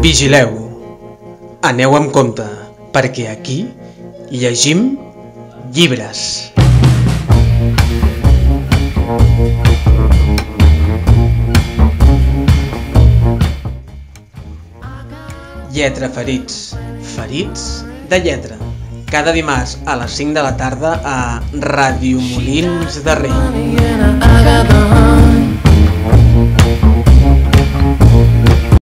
Vigileu, aneu amb compte, perquè aquí llegim llibres. Lletra ferits, ferits de lletra. Cada dimarts a les 5 de la tarda a Ràdio Molins de Rei.